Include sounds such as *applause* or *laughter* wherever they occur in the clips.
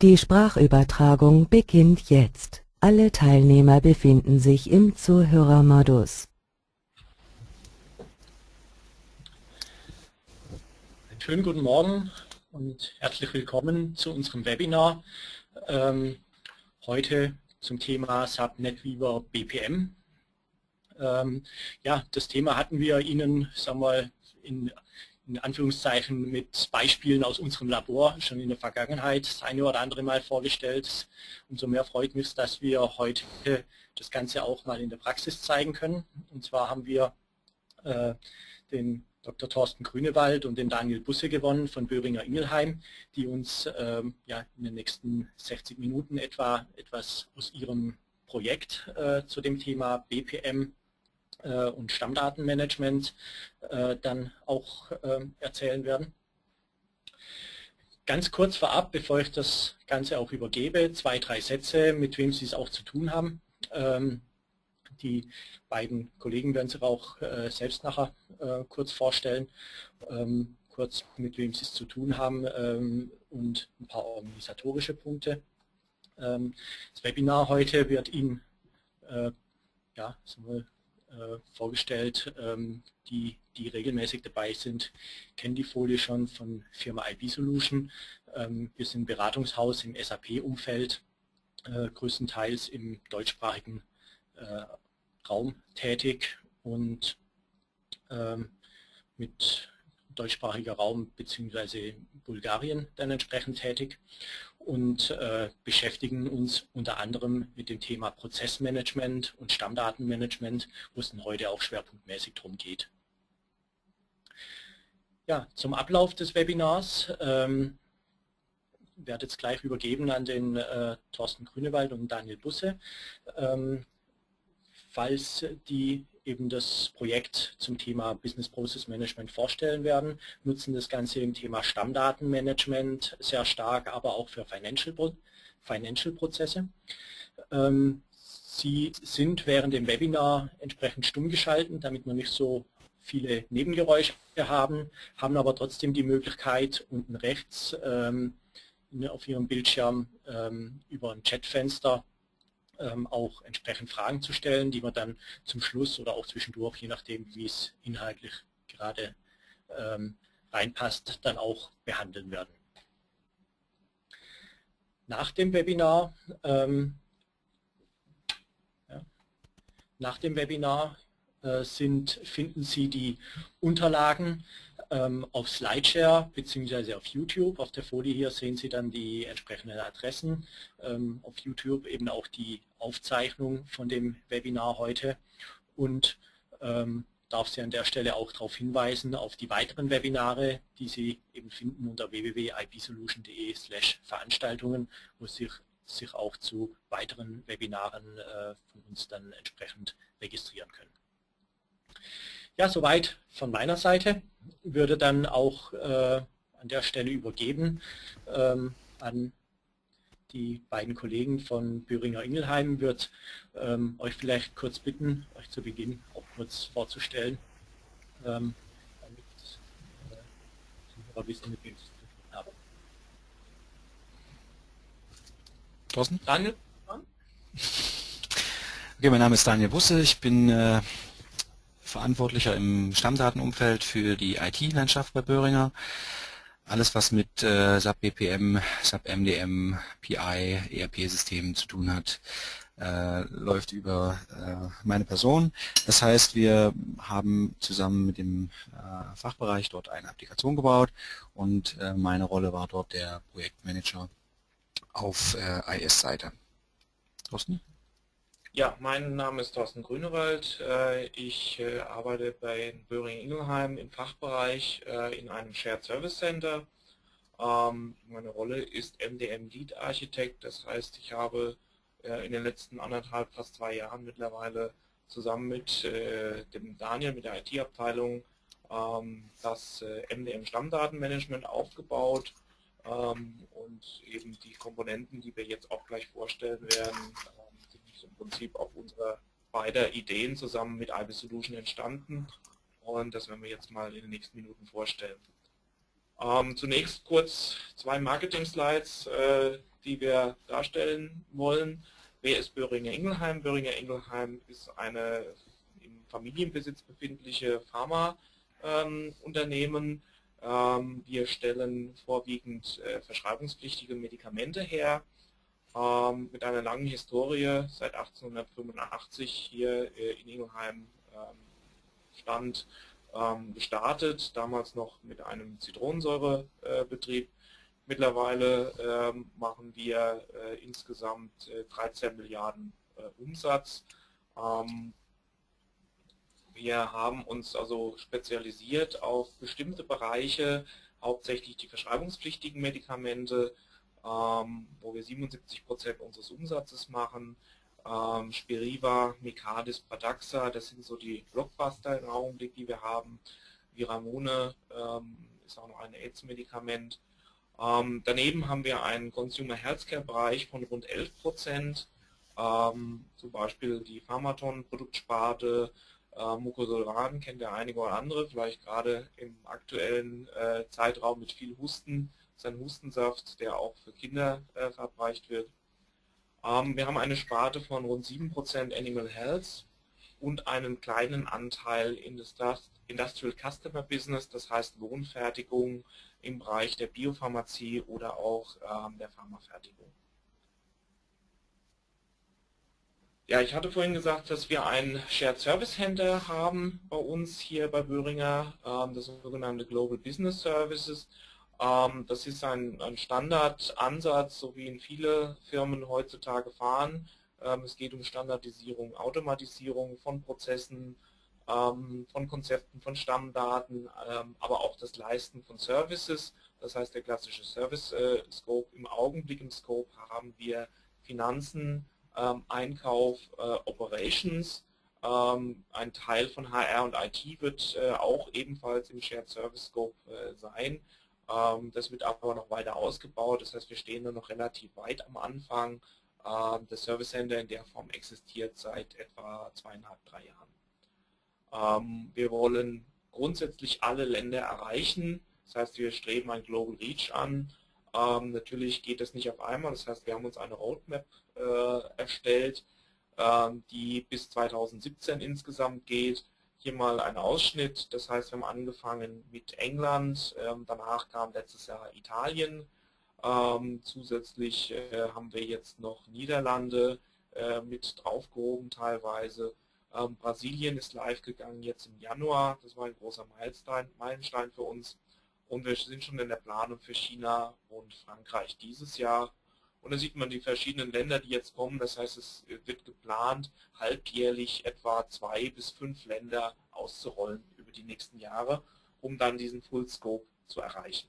Die Sprachübertragung beginnt jetzt. Alle Teilnehmer befinden sich im Zuhörermodus. Einen schönen guten Morgen und herzlich willkommen zu unserem Webinar. Ähm, heute zum Thema SAP NetWeaver BPM. Ähm, ja, das Thema hatten wir Ihnen sagen wir, in in Anführungszeichen mit Beispielen aus unserem Labor schon in der Vergangenheit das eine oder andere Mal vorgestellt. Umso mehr freut mich, dass wir heute das Ganze auch mal in der Praxis zeigen können. Und zwar haben wir äh, den Dr. Thorsten Grünewald und den Daniel Busse gewonnen von Böhringer Ingelheim, die uns ähm, ja, in den nächsten 60 Minuten etwa etwas aus ihrem Projekt äh, zu dem Thema BPM und Stammdatenmanagement äh, dann auch ähm, erzählen werden. Ganz kurz vorab, bevor ich das Ganze auch übergebe, zwei, drei Sätze, mit wem Sie es auch zu tun haben. Ähm, die beiden Kollegen werden sich auch äh, selbst nachher kurz vorstellen, ähm, kurz mit wem Sie es zu tun haben und ein paar organisatorische Punkte. das Webinar heute wird Ihnen ja, sowohl äh, vorgestellt, ähm, die, die regelmäßig dabei sind, kennen die Folie schon von Firma IB Solution. Ähm, wir sind Beratungshaus im SAP-Umfeld, äh, größtenteils im deutschsprachigen äh, Raum tätig und ähm, mit deutschsprachiger Raum bzw. Bulgarien dann entsprechend tätig und äh, beschäftigen uns unter anderem mit dem Thema Prozessmanagement und Stammdatenmanagement, wo es denn heute auch schwerpunktmäßig darum geht. Ja, zum Ablauf des Webinars ähm, werde jetzt gleich übergeben an den äh, Thorsten Grünewald und Daniel Busse. Ähm, falls die eben das Projekt zum Thema Business Process Management vorstellen werden, nutzen das Ganze im Thema Stammdatenmanagement sehr stark, aber auch für Financial, Financial Prozesse. Ähm, Sie sind während dem Webinar entsprechend stumm geschalten, damit wir nicht so viele Nebengeräusche haben, haben aber trotzdem die Möglichkeit, unten rechts ähm, auf Ihrem Bildschirm ähm, über ein Chatfenster ähm, auch entsprechend Fragen zu stellen, die wir dann zum Schluss oder auch zwischendurch, je nachdem wie es inhaltlich gerade ähm, reinpasst, dann auch behandeln werden. Nach dem Webinar, ähm, ja, nach dem Webinar äh, sind, finden Sie die Unterlagen ähm, auf Slideshare bzw. auf YouTube. Auf der Folie hier sehen Sie dann die entsprechenden Adressen. Ähm, auf YouTube eben auch die Aufzeichnung von dem Webinar heute und ähm, darf Sie an der Stelle auch darauf hinweisen, auf die weiteren Webinare, die Sie eben finden unter www.ipsolution.de slash Veranstaltungen, wo Sie sich auch zu weiteren Webinaren äh, von uns dann entsprechend registrieren können. Ja, soweit von meiner Seite. Würde dann auch äh, an der Stelle übergeben ähm, an die beiden Kollegen von Böhringer Ingelheim. Wird ähm, euch vielleicht kurz bitten, euch zu Beginn auch kurz vorzustellen, ähm, damit äh, wissen, mit wem zu tun haben. Thorsten? Daniel? Okay, mein Name ist Daniel Busse, ich bin äh, Verantwortlicher im Stammdatenumfeld für die IT-Landschaft bei Böhringer. Alles, was mit äh, SAP BPM, SAP MDM, PI, ERP-Systemen zu tun hat, äh, läuft über äh, meine Person. Das heißt, wir haben zusammen mit dem äh, Fachbereich dort eine Applikation gebaut und äh, meine Rolle war dort der Projektmanager auf äh, IS-Seite. Thorsten? Ja, mein Name ist Thorsten Grünewald. Äh, ich äh, arbeite bei Böhring Ingelheim im Fachbereich äh, in einem Shared Service Center. Ähm, meine Rolle ist MDM Lead Architekt, das heißt, ich habe in den letzten anderthalb, fast zwei Jahren mittlerweile zusammen mit dem Daniel, mit der IT-Abteilung, ähm, das MDM Stammdatenmanagement aufgebaut ähm, und eben die Komponenten, die wir jetzt auch gleich vorstellen werden, Prinzip auf unsere beider Ideen zusammen mit IBIS Solution entstanden und das werden wir jetzt mal in den nächsten Minuten vorstellen. Ähm, zunächst kurz zwei Marketing-Slides. Äh, die wir darstellen wollen. Wer ist Böhringer Ingelheim? Böhringer Ingelheim ist eine im Familienbesitz befindliche Pharmaunternehmen. Ähm, wir stellen vorwiegend äh, verschreibungspflichtige Medikamente her ähm, mit einer langen Historie seit 1885 hier äh, in Ingelheim ähm, stand ähm, gestartet, damals noch mit einem Zitronensäurebetrieb. Mittlerweile ähm, machen wir äh, insgesamt 13 Milliarden Umsatz. Wir haben uns also spezialisiert auf bestimmte Bereiche, hauptsächlich die verschreibungspflichtigen Medikamente, ähm, wo wir 77 Prozent unseres Umsatzes machen. Ähm, Spiriva, Mikadis, Pradaxa, das sind so die Blockbuster im Augenblick, die wir haben. Viramone ähm, ist auch noch ein AIDS-Medikament. Ähm, daneben haben wir einen Consumer Healthcare Bereich von rund 11 Prozent, ähm, zum Beispiel die Pharmaton-Produktsparte, äh, Mucosolvan kennt der einige oder andere, vielleicht gerade im aktuellen äh, Zeitraum mit viel Husten sein Hustensaft, der auch für Kinder äh, verabreicht wird. Ähm, wir haben eine Sparte von rund 7% Animal Health und einen kleinen Anteil Industrial Customer Business, das heißt Lohnfertigung im Bereich der Biopharmazie oder auch ähm, der Pharmafertigung. Ja, ich hatte vorhin gesagt, dass wir einen Shared Service Center haben bei uns hier bei Böhringer, ähm, das sogenannte Global Business Services. Ähm, das ist ein, ein Standardansatz, so wie ihn viele Firmen heutzutage fahren. Ähm, es geht um Standardisierung, Automatisierung von Prozessen, ähm, von Konzepten, von Stammdaten, aber auch das Leisten von Services. Das heißt, der klassische Service-Scope. Im Augenblick im Scope haben wir Finanzen, Einkauf, äh, Operations, ein Teil von HR und IT wird äh, auch ebenfalls im Shared Service Scope äh, sein. Ähm, das wird aber noch weiter ausgebaut. Das heißt, wir stehen da noch relativ weit am Anfang. Ähm, das Service Center in der Form existiert seit etwa zweieinhalb, drei Jahren. Ähm, wir wollen grundsätzlich alle Länder erreichen. Das heißt, wir streben ein Global Reach an. natürlich geht das nicht auf einmal. Das heißt, wir haben uns eine Roadmap äh, erstellt, die bis 2017 insgesamt geht hier mal ein Ausschnitt. Das heißt, wir haben angefangen mit England, ähm, danach kam letztes Jahr Italien. Ähm, zusätzlich äh, haben wir jetzt noch Niederlande äh, mit draufgehoben teilweise. Ähm, Brasilien ist live gegangen jetzt im Januar. Das war ein großer Meilenstein, Meilenstein für uns. Und wir sind schon in der Planung für China und Frankreich dieses Jahr. Und da sieht man die verschiedenen Länder, die jetzt kommen. Das heißt, es wird geplant, halbjährlich etwa zwei bis fünf Länder auszurollen über die nächsten Jahre, um dann diesen Full Scope zu erreichen.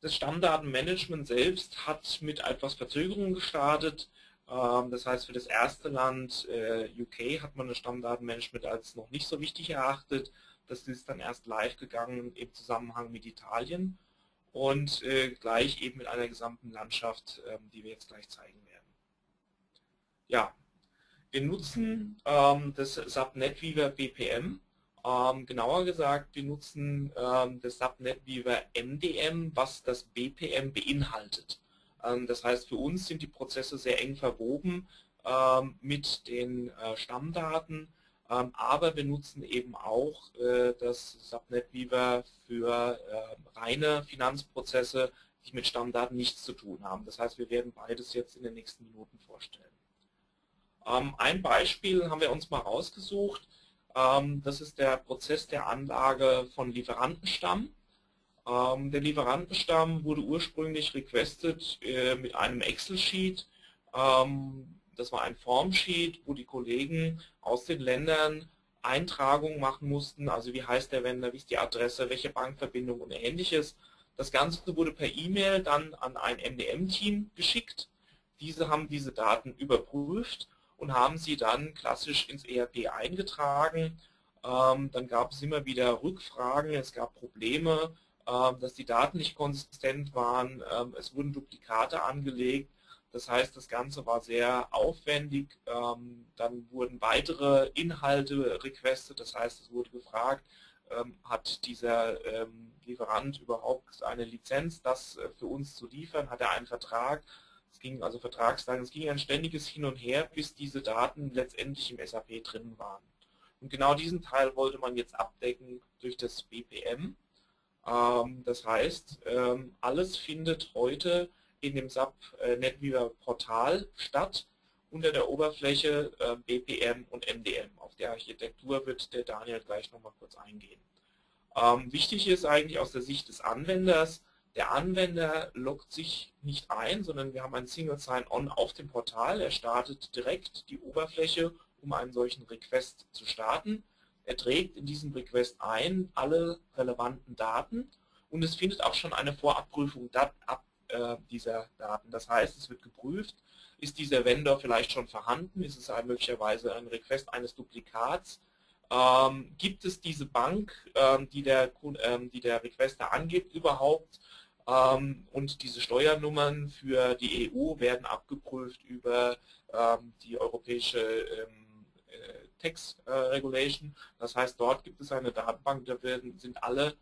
Das Stammdatenmanagement selbst hat mit etwas Verzögerung gestartet. Ähm, das heißt, für das erste Land äh, UK hat man das Stammdatenmanagement als noch nicht so wichtig erachtet. Das ist dann erst live gegangen im Zusammenhang mit Italien und äh, gleich eben mit einer gesamten Landschaft, ähm, die wir jetzt gleich zeigen werden. Ja, wir nutzen ähm, das SAP NetWeaver BPM. Ähm, genauer gesagt, wir nutzen ähm, das SAP NetWeaver MDM, was das BPM beinhaltet. Ähm, das heißt, für uns sind die Prozesse sehr eng verwoben ähm, mit den äh, Stammdaten ähm, aber wir nutzen eben auch äh, das Subnet Weaver für äh, reine Finanzprozesse, die mit Stammdaten nichts zu tun haben. Das heißt, wir werden beides jetzt in den nächsten Minuten vorstellen. Ähm, ein Beispiel haben wir uns mal rausgesucht. Ähm, das ist der Prozess der Anlage von Lieferantenstamm. Der Lieferantenstamm wurde ursprünglich requested äh, mit einem Excel-Sheet. Das war ein Formsheet, wo die Kollegen aus den Ländern Eintragungen machen mussten, also wie heißt der Wender, wie ist die Adresse, welche Bankverbindung und ähnliches. Das Ganze wurde per E-Mail dann an ein MDM-Team geschickt. Diese haben diese Daten überprüft und haben sie dann klassisch ins ERP eingetragen. Ähm, dann gab es immer wieder Rückfragen, es gab Probleme, ähm, dass die Daten nicht konsistent waren, ähm, es wurden Duplikate angelegt das heißt, das Ganze war sehr aufwendig. Ähm, dann wurden weitere Inhalte requested. Das heißt, es wurde gefragt, ähm, hat dieser ähm, Lieferant überhaupt eine Lizenz, das äh, für uns zu liefern, hat er einen Vertrag, es ging also Vertragslagen, es ging ein ständiges Hin und Her, bis diese Daten letztendlich im SAP drin waren. Und genau diesen Teil wollte man jetzt abdecken durch das BPM. Ähm, das heißt, ähm, alles findet heute in dem SAP äh, NetWeaver Portal statt unter der Oberfläche BPM und MDM. Auf der Architektur wird der Daniel gleich nochmal kurz eingehen. Ähm, wichtig ist eigentlich aus der Sicht des Anwenders, der Anwender loggt sich nicht ein, sondern wir haben ein Single Sign-On auf dem Portal. Er startet direkt die Oberfläche, um einen solchen Request zu starten. Er trägt in diesem Request ein alle relevanten Daten und es findet auch schon eine Vorabprüfung ab äh, dieser Daten. Das heißt, es wird geprüft, ist dieser Vendor vielleicht schon vorhanden, ist es möglicherweise ein Request eines Duplikats, ähm, gibt es diese Bank, ähm, die, der, ähm, die der Requester angibt überhaupt ähm, und diese Steuernummern für die EU werden abgeprüft über ähm, die europäische ähm, äh, Tax äh, Regulation. Das heißt, dort gibt es eine Datenbank, da werden, sind alle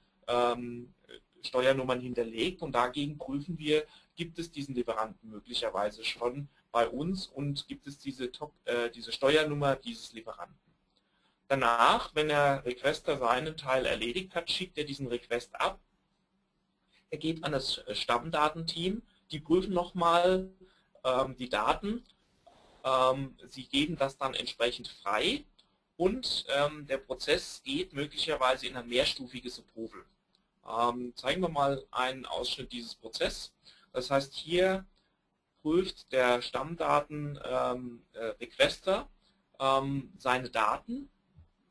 Steuernummern hinterlegt und dagegen prüfen wir, gibt es diesen Lieferanten möglicherweise schon bei uns und gibt es diese, äh, diese Steuernummer dieses Lieferanten. Danach, wenn der Requester seinen Teil erledigt hat, schickt er diesen Request ab. Er geht an das Stammdatenteam, die prüfen nochmal ähm, die Daten, ähm, sie geben das dann entsprechend frei und ähm, der Prozess geht möglicherweise in ein mehrstufiges Approval. Ähm, zeigen wir mal einen Ausschnitt dieses Prozesses. Das heißt, hier prüft der Stammdaten-Requester ähm, ähm, seine Daten.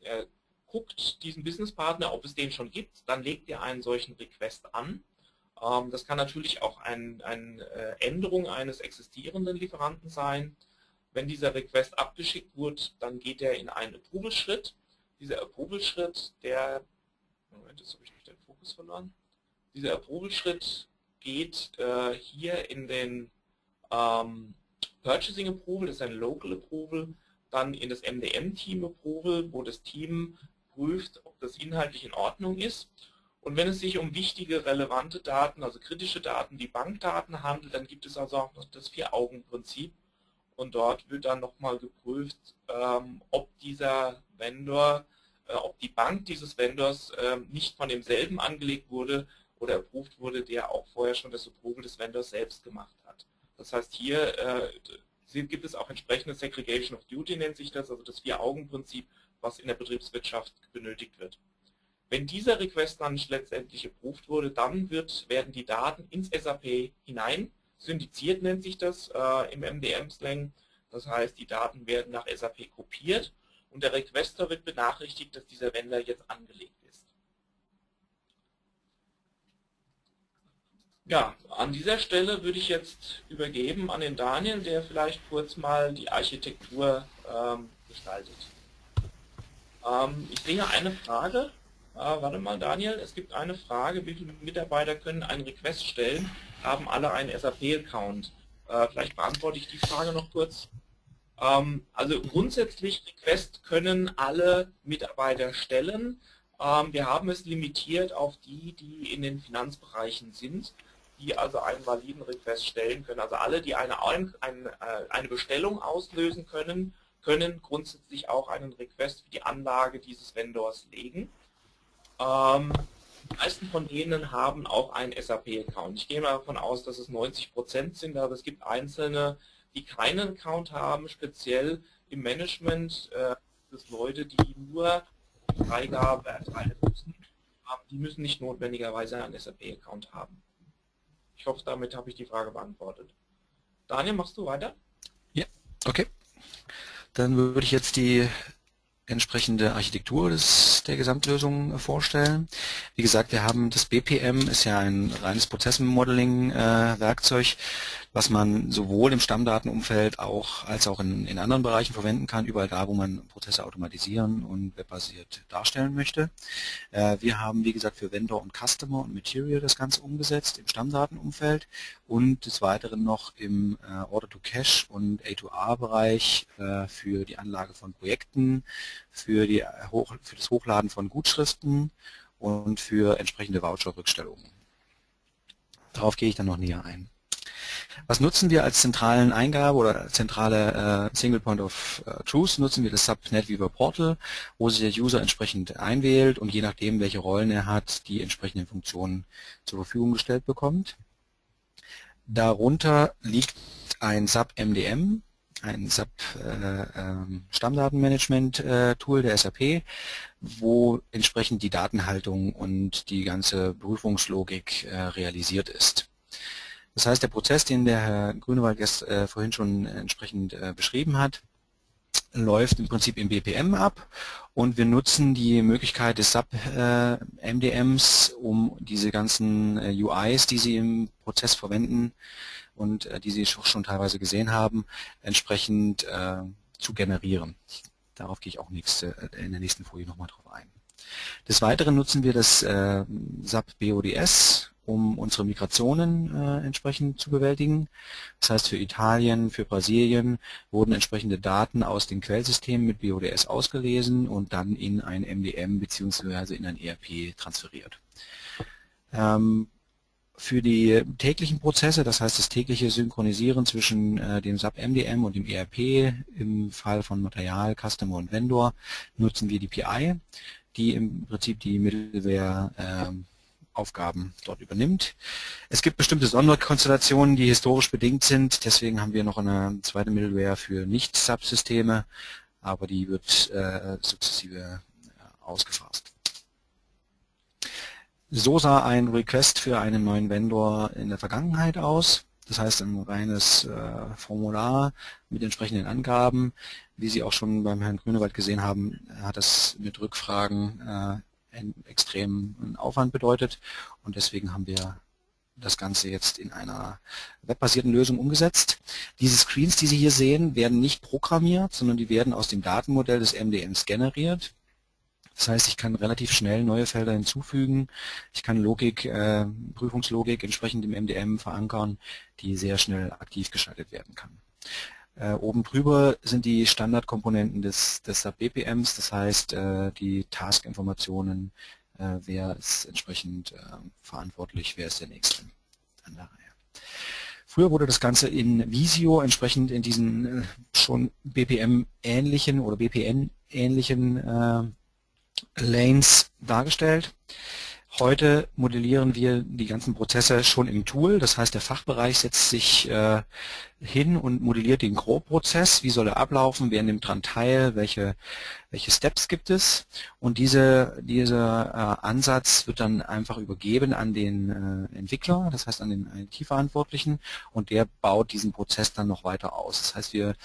Er guckt diesen Businesspartner, ob es den schon gibt. Dann legt er einen solchen Request an. Ähm, das kann natürlich auch ein, eine äh, Änderung eines existierenden Lieferanten sein. Wenn dieser Request abgeschickt wird, dann geht er in einen Approval-Schritt. Dieser Approval-Schritt, der, Moment, jetzt habe ich Verloren. Dieser Approval-Schritt geht äh, hier in den ähm, Purchasing Approval, das ist ein Local Approval, dann in das MDM-Team Approval, wo das Team prüft, ob das inhaltlich in Ordnung ist. Und wenn es sich um wichtige, relevante Daten, also kritische Daten, die Bankdaten handelt, dann gibt es also auch noch das Vier-Augen-Prinzip. Und dort wird dann nochmal geprüft, ähm, ob dieser Vendor ob die Bank dieses Vendors ähm, nicht von demselben angelegt wurde oder erprobt wurde, der auch vorher schon das Approval des Vendors selbst gemacht hat. Das heißt, hier äh, gibt es auch entsprechende Segregation of Duty, nennt sich das, also das Vier-Augen-Prinzip, was in der Betriebswirtschaft benötigt wird. Wenn dieser Request dann letztendlich approved wurde, dann wird, werden die Daten ins SAP hinein syndiziert, nennt sich das äh, im MDM-Slang. Das heißt, die Daten werden nach SAP kopiert und der Requester wird benachrichtigt, dass dieser Wender jetzt angelegt ist. Ja, an dieser Stelle würde ich jetzt übergeben an den Daniel, der vielleicht kurz mal die Architektur ähm, gestaltet. Ähm, ich sehe eine Frage. Äh, warte mal, Daniel, es gibt eine Frage, wie viele Mitarbeiter können einen Request stellen, haben alle einen SAP-Account. Äh, vielleicht beantworte ich die Frage noch kurz. Ähm, also grundsätzlich Request können alle Mitarbeiter stellen. Ähm, wir haben es limitiert auf die, die in den Finanzbereichen sind, die also einen validen Request stellen können. Also alle, die eine, äh, eine Bestellung auslösen können, können grundsätzlich auch einen Request für die Anlage dieses Vendors legen. Ähm, die meisten von denen haben auch einen SAP-Account. Ich gehe mal davon aus, dass es 90% sind, aber es gibt einzelne, die keinen Account haben, speziell im Management, äh, das Leute, die nur Freigabe erteilen müssen, die müssen nicht notwendigerweise einen SAP-Account haben. Ich hoffe, damit habe ich die Frage beantwortet. Daniel, machst du weiter? Ja, okay. Dann würde ich jetzt die entsprechende Architektur des, der Gesamtlösung vorstellen. Wie gesagt, wir haben das BPM, ist ja ein reines Prozessmodeling-Werkzeug, äh, was man sowohl im Stammdatenumfeld auch als auch in, in anderen Bereichen verwenden kann, überall da, wo man Prozesse automatisieren und webbasiert darstellen möchte. Äh, wir haben, wie gesagt, für Vendor und Customer und Material das Ganze umgesetzt im Stammdatenumfeld und des Weiteren noch im äh, Order-to-Cash und A2A-Bereich äh, für die Anlage von Projekten für, die, für das Hochladen von Gutschriften und für entsprechende Voucher-Rückstellungen. Darauf gehe ich dann noch näher ein. Was nutzen wir als zentralen Eingabe oder zentrale äh, Single Point of uh, Truth? Nutzen wir das SubNetWeaver Portal, wo sich der User entsprechend einwählt und je nachdem, welche Rollen er hat, die entsprechenden Funktionen zur Verfügung gestellt bekommt. Darunter liegt ein SAP-MDM, ein SAP äh, ähm, äh, der SAP, wo entsprechend die Datenhaltung und die ganze Prüfungslogik äh, realisiert ist. Das heißt, der Prozess, den der Herr Grünewald gest, äh, vorhin schon entsprechend äh, beschrieben hat, läuft im Prinzip im BPM ab und wir nutzen die Möglichkeit des SAP-MDMs, äh, um diese ganzen äh, UIs, die Sie im Prozess verwenden und äh, die Sie auch schon teilweise gesehen haben, entsprechend äh, zu generieren. Darauf gehe ich auch nächste, in der nächsten Folie nochmal drauf ein. Des Weiteren nutzen wir das äh, SAP BODS um unsere Migrationen äh, entsprechend zu bewältigen. Das heißt, für Italien, für Brasilien wurden entsprechende Daten aus den Quellsystemen mit BODS ausgelesen und dann in ein MDM bzw. in ein ERP transferiert. Ähm, für die täglichen Prozesse, das heißt das tägliche Synchronisieren zwischen äh, dem SAP MDM und dem ERP im Fall von Material, Customer und Vendor, nutzen wir die PI, die im Prinzip die Middleware äh, Aufgaben dort übernimmt. Es gibt bestimmte Sonderkonstellationen, die historisch bedingt sind. Deswegen haben wir noch eine zweite Middleware für Nicht-Subsysteme, aber die wird äh, sukzessive äh, ausgefasst. So sah ein Request für einen neuen Vendor in der Vergangenheit aus. Das heißt ein reines äh, Formular mit entsprechenden Angaben. Wie Sie auch schon beim Herrn Grünewald gesehen haben, hat das mit Rückfragen äh, extremen Aufwand bedeutet und deswegen haben wir das Ganze jetzt in einer webbasierten Lösung umgesetzt. Diese Screens, die Sie hier sehen, werden nicht programmiert, sondern die werden aus dem Datenmodell des MDMs generiert. Das heißt, ich kann relativ schnell neue Felder hinzufügen. Ich kann Logik, äh, Prüfungslogik entsprechend im MDM verankern, die sehr schnell aktiv geschaltet werden kann. Äh, oben drüber sind die Standardkomponenten des, des SAP BPMs, das heißt äh, die Task-Informationen, äh, wer ist entsprechend äh, verantwortlich, wer ist der Nächste an der Reihe. Früher wurde das Ganze in Visio entsprechend in diesen äh, schon BPM-ähnlichen oder BPN-ähnlichen äh, Lanes dargestellt. Heute modellieren wir die ganzen Prozesse schon im Tool. Das heißt, der Fachbereich setzt sich äh, hin und modelliert den Grobprozess. Wie soll er ablaufen? Wer nimmt daran teil? Welche, welche Steps gibt es? Und diese, dieser äh, Ansatz wird dann einfach übergeben an den äh, Entwickler, das heißt an den IT-Verantwortlichen, und der baut diesen Prozess dann noch weiter aus. Das heißt, wir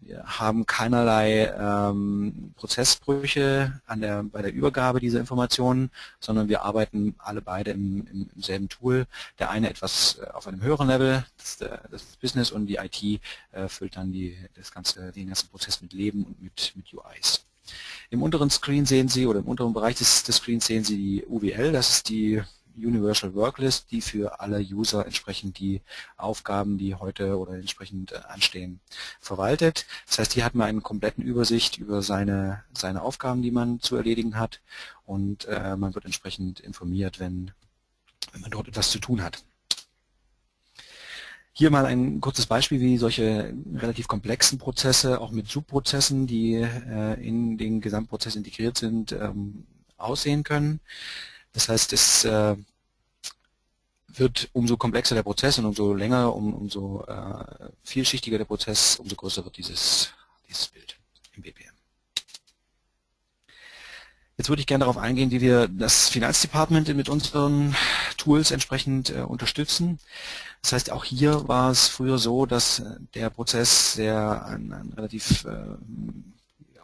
wir haben keinerlei ähm, Prozessbrüche an der, bei der Übergabe dieser Informationen, sondern wir arbeiten alle beide im, im, im selben Tool. Der eine etwas äh, auf einem höheren Level, das, der, das Business und die IT äh, füllt dann die, das ganze, den ganzen Prozess mit Leben und mit, mit UIs. Im unteren Screen sehen Sie, oder im unteren Bereich des, des Screens sehen Sie die UWL, das ist die Universal Worklist, die für alle User entsprechend die Aufgaben, die heute oder entsprechend äh, anstehen, verwaltet. Das heißt, hier hat man eine kompletten Übersicht über seine, seine Aufgaben, die man zu erledigen hat und äh, man wird entsprechend informiert, wenn, wenn man dort etwas zu tun hat. Hier mal ein kurzes Beispiel, wie solche relativ komplexen Prozesse, auch mit Subprozessen, die äh, in den Gesamtprozess integriert sind, ähm, aussehen können. Das heißt, es äh, wird umso komplexer der Prozess und umso länger, um, umso äh, vielschichtiger der Prozess, umso größer wird dieses, dieses Bild im BPM. Jetzt würde ich gerne darauf eingehen, wie wir das Finanzdepartement mit unseren Tools entsprechend äh, unterstützen. Das heißt, auch hier war es früher so, dass der Prozess sehr ein, ein relativ äh,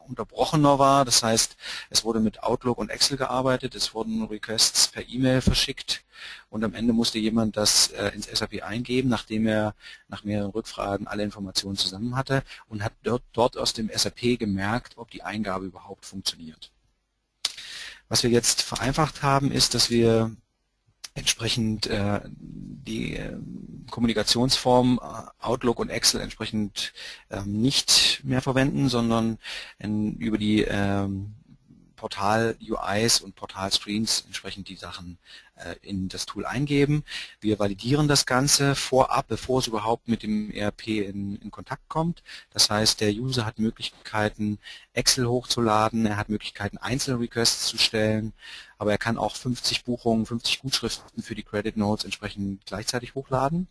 unterbrochener war. Das heißt, es wurde mit Outlook und Excel gearbeitet, es wurden Requests per E-Mail verschickt und am Ende musste jemand das äh, ins SAP eingeben, nachdem er nach mehreren Rückfragen alle Informationen zusammen hatte und hat dort, dort aus dem SAP gemerkt, ob die Eingabe überhaupt funktioniert. Was wir jetzt vereinfacht haben, ist, dass wir entsprechend äh, die äh, Kommunikationsform Outlook und Excel entsprechend ähm, nicht mehr verwenden, sondern in, über die ähm, Portal-UIs und Portal-Screens entsprechend die Sachen äh, in das Tool eingeben. Wir validieren das Ganze vorab, bevor es überhaupt mit dem ERP in, in Kontakt kommt. Das heißt, der User hat Möglichkeiten, Excel hochzuladen, er hat Möglichkeiten, Einzelrequests zu stellen, aber er kann auch 50 Buchungen, 50 Gutschriften für die Credit Notes entsprechend gleichzeitig hochladen.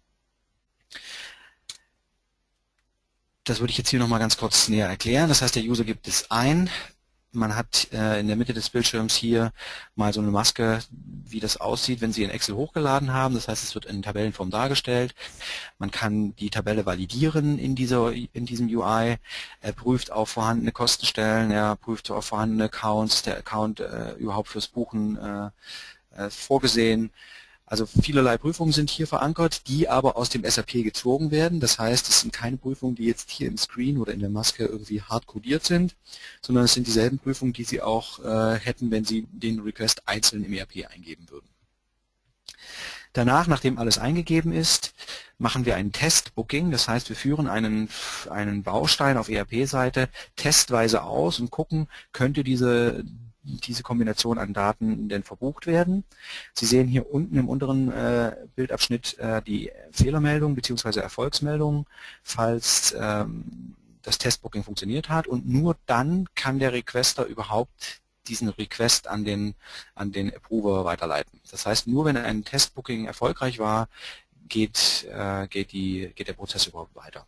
Das würde ich jetzt hier nochmal ganz kurz näher erklären. Das heißt, der User gibt es ein, man hat äh, in der Mitte des Bildschirms hier mal so eine Maske, wie das aussieht, wenn Sie in Excel hochgeladen haben. Das heißt, es wird in Tabellenform dargestellt. Man kann die Tabelle validieren in, dieser, in diesem UI. Er prüft auf vorhandene Kostenstellen, er prüft auf vorhandene Accounts, der Account äh, überhaupt fürs Buchen äh, äh vorgesehen. Also vielerlei Prüfungen sind hier verankert, die aber aus dem SAP gezogen werden. Das heißt, es sind keine Prüfungen, die jetzt hier im Screen oder in der Maske irgendwie hart codiert sind, sondern es sind dieselben Prüfungen, die Sie auch äh, hätten, wenn Sie den Request einzeln im ERP eingeben würden. Danach, nachdem alles eingegeben ist, machen wir ein Test-Booking. Das heißt, wir führen einen, einen Baustein auf ERP-Seite testweise aus und gucken, könnte diese diese Kombination an Daten denn verbucht werden. Sie sehen hier unten im unteren äh, Bildabschnitt äh, die Fehlermeldung bzw. Erfolgsmeldung, falls ähm, das Testbooking funktioniert hat und nur dann kann der Requester überhaupt diesen Request an den, an den Approver weiterleiten. Das heißt, nur wenn ein Testbooking erfolgreich war, geht, äh, geht, die, geht der Prozess überhaupt weiter.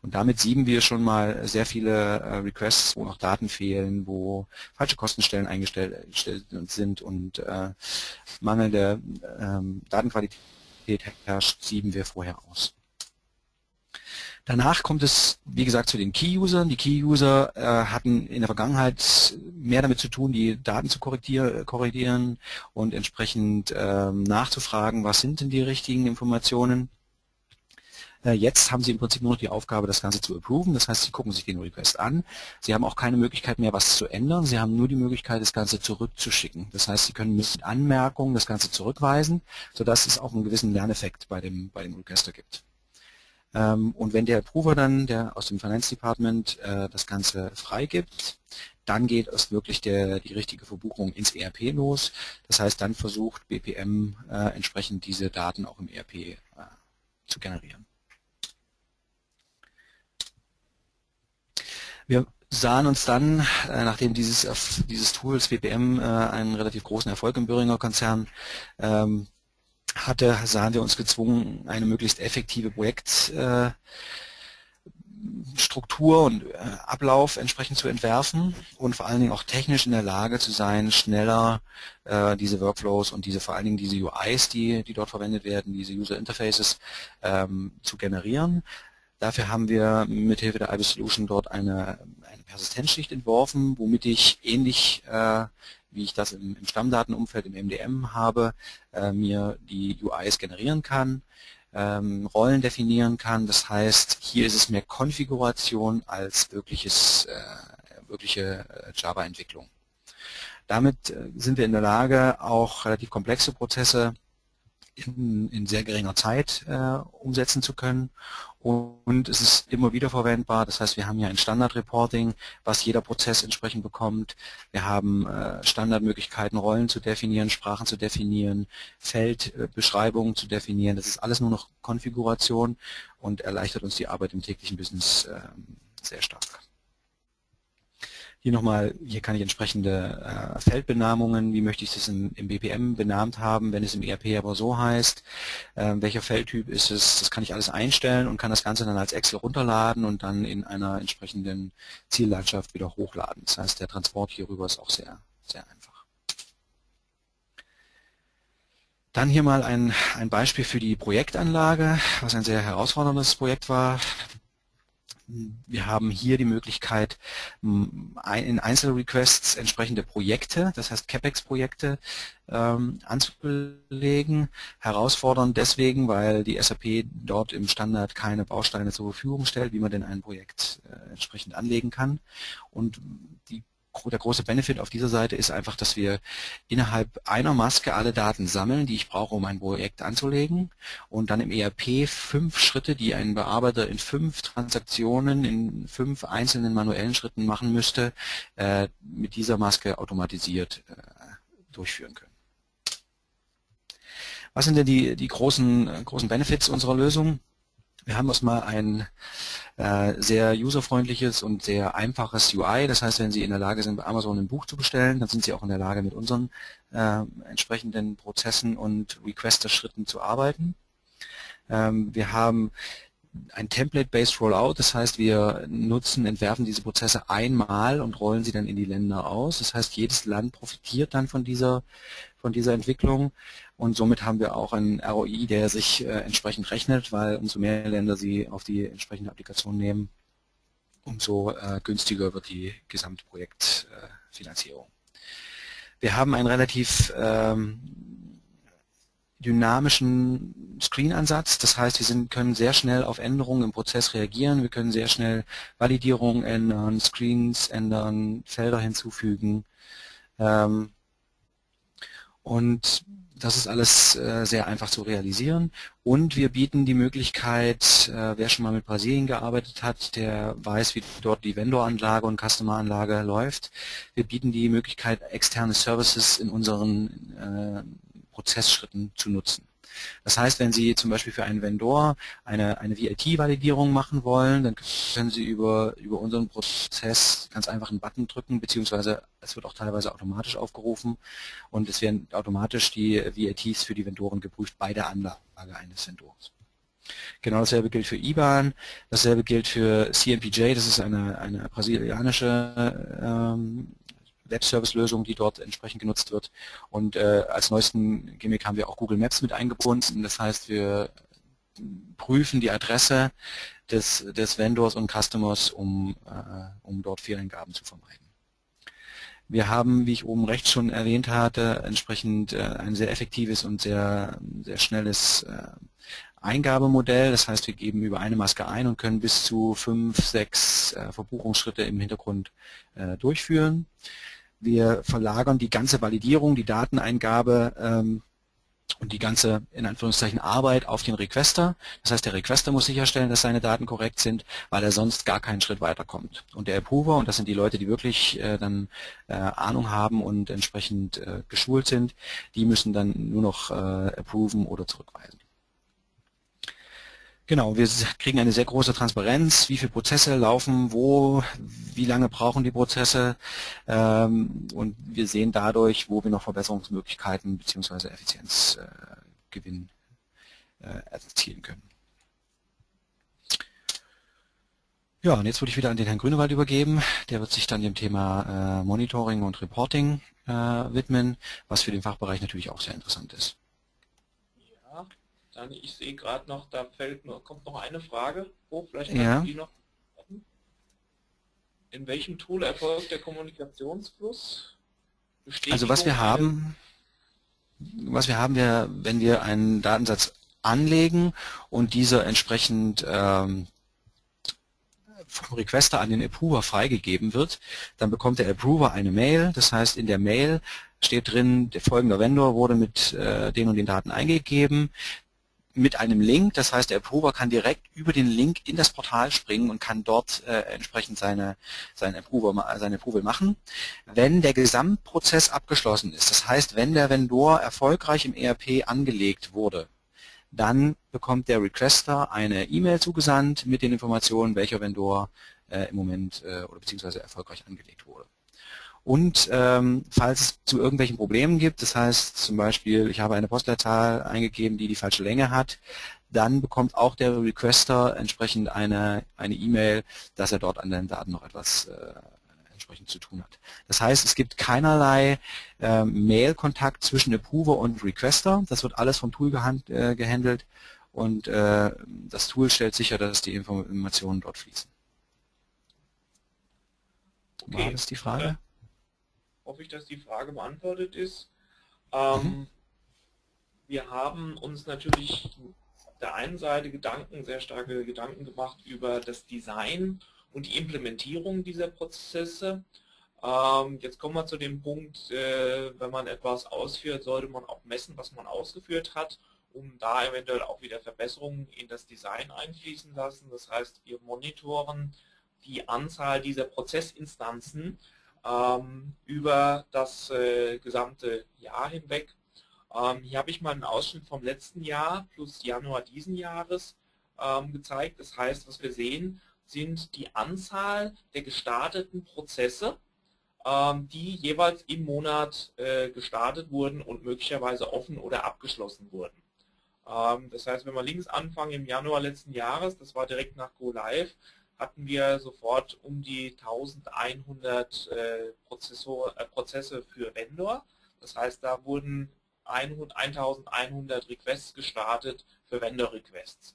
Und damit sieben wir schon mal sehr viele äh, Requests, wo noch Daten fehlen, wo falsche Kostenstellen eingestellt sind und äh, mangelnde ähm, Datenqualität herrscht, sieben wir vorher aus. Danach kommt es, wie gesagt, zu den Key-Usern. Die Key-User äh, hatten in der Vergangenheit mehr damit zu tun, die Daten zu korrigieren und entsprechend ähm, nachzufragen, was sind denn die richtigen Informationen. Äh, jetzt haben Sie im Prinzip nur noch die Aufgabe, das Ganze zu approven. Das heißt, Sie gucken sich den Request an. Sie haben auch keine Möglichkeit mehr, was zu ändern. Sie haben nur die Möglichkeit, das Ganze zurückzuschicken. Das heißt, Sie können mit Anmerkungen das Ganze zurückweisen, sodass es auch einen gewissen Lerneffekt bei dem, bei dem Requester gibt. Ähm, und wenn der Approver dann, der aus dem Finance Department, äh, das Ganze freigibt, dann geht es wirklich der, die richtige Verbuchung ins ERP los. Das heißt, dann versucht BPM äh, entsprechend diese Daten auch im ERP zu generieren. Wir sahen uns dann, äh, nachdem dieses, dieses Tools WPM äh, einen relativ großen Erfolg im Böhringer Konzern ähm, hatte, sahen wir uns gezwungen, eine möglichst effektive Projektstruktur äh, und Ablauf entsprechend zu entwerfen und vor allen Dingen auch technisch in der Lage zu sein, schneller diese Workflows und diese vor allen Dingen diese UIs, die, die dort verwendet werden, diese User Interfaces ähm, zu generieren. Dafür haben wir mit Hilfe der IBIS Solution dort eine, eine Persistenzschicht entworfen, womit ich ähnlich äh, wie ich das im, im, Stammdatenumfeld im MDM habe, äh, mir die UIs generieren kann, ähm, Rollen definieren kann. Das heißt, hier ist es mehr Konfiguration als wirkliches, äh, wirkliche äh, Java-Entwicklung. Damit äh, sind wir in der Lage, auch relativ komplexe Prozesse in, in sehr geringer Zeit äh, umsetzen zu können. Und es ist immer wieder verwendbar. Das heißt, wir haben ja ein Standard-Reporting, was jeder Prozess entsprechend bekommt. Wir haben äh, Standardmöglichkeiten, Rollen zu definieren, Sprachen zu definieren, Feldbeschreibungen zu definieren. Das ist alles nur noch Konfiguration und erleichtert uns die Arbeit im täglichen Business äh, sehr stark. Hier nochmal, hier kann ich entsprechende äh, Feldbenamungen, wie möchte ich das im, im, BPM benannt haben, wenn es im ERP aber so heißt, äh, welcher Feldtyp ist es, das kann ich alles einstellen und kann das Ganze dann als Excel runterladen und dann in einer entsprechenden Ziellandschaft wieder hochladen. Das heißt, der Transport hierüber ist auch sehr, sehr einfach. Dann hier mal ein, ein Beispiel für die Projektanlage, was ein sehr herausforderndes Projekt war. Wir haben hier die Möglichkeit, in Einzelrequests entsprechende Projekte, das heißt CAPEX-Projekte, ähm, anzulegen. Herausfordernd deswegen, weil die SAP dort im Standard keine Bausteine zur Verfügung stellt, wie man denn ein Projekt äh, entsprechend anlegen kann. Und die der große Benefit auf dieser Seite ist einfach, dass wir innerhalb einer Maske alle Daten sammeln, die ich brauche, um ein Projekt anzulegen und dann im ERP fünf Schritte, die ein Bearbeiter in fünf Transaktionen, in fünf einzelnen manuellen Schritten machen müsste, äh, mit dieser Maske automatisiert äh, durchführen können. Was sind denn die, die großen, großen Benefits unserer Lösung? Wir haben erstmal ein äh, sehr userfreundliches und sehr einfaches UI. Das heißt, wenn Sie in der Lage sind, bei Amazon ein Buch zu bestellen, dann sind Sie auch in der Lage, mit unseren äh, entsprechenden Prozessen und Requester-Schritten zu arbeiten. Ähm, wir haben ein Template-Based Rollout, das heißt, wir nutzen, entwerfen diese Prozesse einmal und rollen sie dann in die Länder aus. Das heißt, jedes Land profitiert dann von dieser, von dieser Entwicklung und somit haben wir auch einen ROI, der sich äh, entsprechend rechnet, weil umso mehr Länder sie auf die entsprechende Applikation nehmen, umso äh, günstiger wird die Gesamtprojektfinanzierung. wir haben einen relativ ähm, dynamischen Screen-Ansatz. Das heißt, wir sind, können sehr schnell auf Änderungen im Prozess reagieren. Wir können sehr schnell Validierungen ändern, Screens ändern, Felder hinzufügen. Ähm, und das ist alles äh, sehr einfach zu realisieren. Und wir bieten die Möglichkeit, äh, wer schon mal mit Brasilien gearbeitet hat, der weiß, wie dort die Vendor-Anlage und Customer-Anlage läuft. Wir bieten die Möglichkeit, externe Services in unseren äh, Prozessschritten zu nutzen. Das heißt, wenn Sie zum Beispiel für einen Vendor eine, eine VIT-Validierung machen wollen, dann können Sie über, über unseren Prozess ganz einfach einen Button drücken, beziehungsweise es wird auch teilweise automatisch aufgerufen und es werden automatisch die VITs für die Vendoren geprüft bei der Anlage eines Vendors. Genau dasselbe gilt für IBAN, dasselbe gilt für CNPJ, das ist eine, eine brasilianische ähm, Web-Service-Lösung, die dort entsprechend genutzt wird. Und äh, als neuesten Gimmick haben wir auch Google Maps mit eingebunden. Das heißt, wir prüfen die Adresse des, des Vendors und Customers, um, äh, um dort Fehleingaben zu vermeiden. Wir haben, wie ich oben rechts schon erwähnt hatte, entsprechend äh, ein sehr effektives und sehr, sehr schnelles äh, Eingabemodell. Das heißt, wir geben über eine Maske ein und können bis zu fünf, sechs äh, Verbuchungsschritte im Hintergrund äh, durchführen. Wir verlagern die ganze Validierung, die Dateneingabe ähm, und die ganze, in Anführungszeichen, Arbeit auf den Requester. Das heißt, der Requester muss sicherstellen, dass seine Daten korrekt sind, weil er sonst gar keinen Schritt weiterkommt. Und der Approver, und das sind die Leute, die wirklich äh, dann äh, Ahnung haben und entsprechend äh, geschult sind, die müssen dann nur noch äh, approven oder zurückweisen. Genau, wir kriegen eine sehr große Transparenz, wie viele Prozesse laufen, wo, wie lange brauchen die Prozesse ähm, und wir sehen dadurch, wo wir noch Verbesserungsmöglichkeiten bzw. Effizienzgewinn äh, äh, erzielen können. Ja, und jetzt würde ich wieder an den Herrn Grünewald übergeben. Der wird sich dann dem Thema äh, Monitoring und Reporting äh, widmen, was für den Fachbereich natürlich auch sehr interessant ist. Dann, ich sehe gerade noch, da fällt nur, kommt noch eine Frage hoch, vielleicht ja. die noch in welchem Tool erfolgt der Kommunikationsfluss? Besteht also was wir haben, was wir haben, wir, wenn wir einen Datensatz anlegen und dieser entsprechend ähm, vom Requester an den Approver freigegeben wird, dann bekommt der Approver eine Mail. Das heißt, in der Mail steht drin, der folgende Vendor wurde mit äh, den und den Daten eingegeben mit einem Link. Das heißt, der Approver kann direkt über den Link in das Portal springen und kann dort äh, entsprechend seine, seine, Approval, seine Approval machen. Wenn der Gesamtprozess abgeschlossen ist, das heißt, wenn der Vendor erfolgreich im ERP angelegt wurde, dann bekommt der Requester eine E-Mail zugesandt mit den Informationen, welcher Vendor äh, im Moment äh, oder beziehungsweise erfolgreich angelegt wurde. Und ähm, falls es zu irgendwelchen Problemen gibt, das heißt zum Beispiel, ich habe eine Postleitzahl eingegeben, die die falsche Länge hat, dann bekommt auch der Requester entsprechend eine eine E-Mail, dass er dort an den Daten noch etwas äh, entsprechend zu tun hat. Das heißt, es gibt keinerlei äh, Mail-Kontakt zwischen Approver und Requester. Das wird alles vom Tool gehand, äh, gehandelt und äh, das Tool stellt sicher, dass die Informationen dort fließen. Okay. War das die Frage? Hoffe ich, dass die Frage beantwortet ist. Ähm, mhm. Wir haben uns natürlich auf der einen Seite Gedanken, sehr starke Gedanken gemacht über das Design und die Implementierung dieser Prozesse. Ähm, jetzt kommen wir zu dem Punkt, äh, wenn man etwas ausführt, sollte man auch messen, was man ausgeführt hat, um da eventuell auch wieder Verbesserungen in das Design einfließen lassen. Das heißt, wir monitoren die Anzahl dieser Prozessinstanzen ähm, über das äh, gesamte Jahr hinweg. Ähm, hier habe ich mal einen Ausschnitt vom letzten Jahr plus Januar diesen Jahres ähm, gezeigt. Das heißt, was wir sehen, sind die Anzahl der gestarteten Prozesse, ähm, die jeweils im Monat äh, gestartet wurden und möglicherweise offen oder abgeschlossen wurden. Ähm, das heißt, wenn wir links anfangen im Januar letzten Jahres, das war direkt nach Go Live, hatten wir sofort um die 1100 äh, Prozessor, äh, Prozesse für Vendor. Das heißt, da wurden 1100 Requests gestartet für Vendor Requests.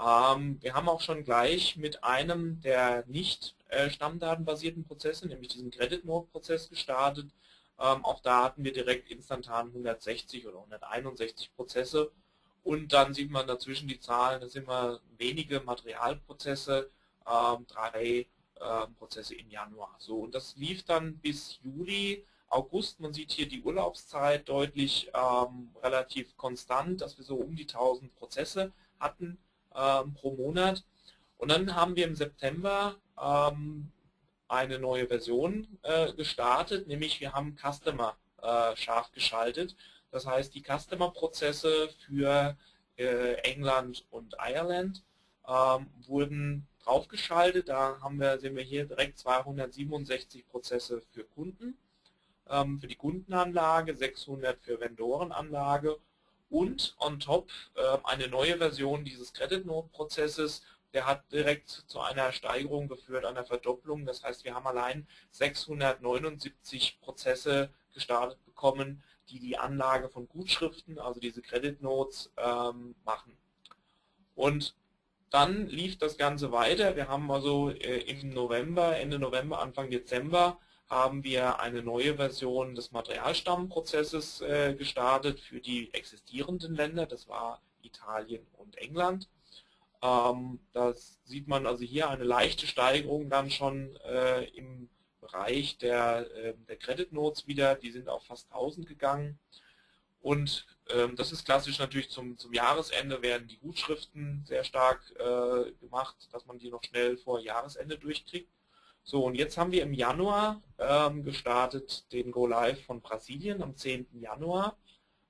Ähm, wir haben auch schon gleich mit einem der nicht äh, stammdatenbasierten Prozesse, nämlich diesem Credit Node Prozess gestartet. Ähm, auch da hatten wir direkt instantan 160 oder 161 Prozesse. Und dann sieht man dazwischen die Zahlen, das sind immer wenige Materialprozesse, ähm, drei ähm, Prozesse im Januar. So, und das lief dann bis Juli, August. Man sieht hier die Urlaubszeit deutlich ähm, relativ konstant, dass wir so um die 1000 Prozesse hatten ähm, pro Monat. Und dann haben wir im September ähm, eine neue Version äh, gestartet, nämlich wir haben Customer äh, scharf geschaltet. Das heißt, die Customer-Prozesse für äh, England und Ireland ähm, wurden draufgeschaltet. Da haben wir, sehen wir hier direkt 267 Prozesse für Kunden, ähm, für die Kundenanlage, 600 für Vendorenanlage und on top äh, eine neue Version dieses Credit Note Prozesses. Der hat direkt zu einer Steigerung geführt, einer Verdopplung. Das heißt, wir haben allein 679 Prozesse gestartet bekommen, die die Anlage von Gutschriften, also diese Credit Notes, ähm, machen. Und dann lief das Ganze weiter. Wir haben also äh, im November, Ende November, Anfang Dezember haben wir eine neue Version des Materialstammprozesses äh, gestartet für die existierenden Länder. Das war Italien und England. Ähm, das sieht man also hier eine leichte Steigerung dann schon äh, im Bereich der, der Credit Notes wieder. Die sind auf fast 1000 gegangen. Und das ist klassisch natürlich zum, zum Jahresende werden die Gutschriften sehr stark äh, gemacht, dass man die noch schnell vor Jahresende durchkriegt. So, und jetzt haben wir im Januar ähm, gestartet den Go Live von Brasilien. Am 10. Januar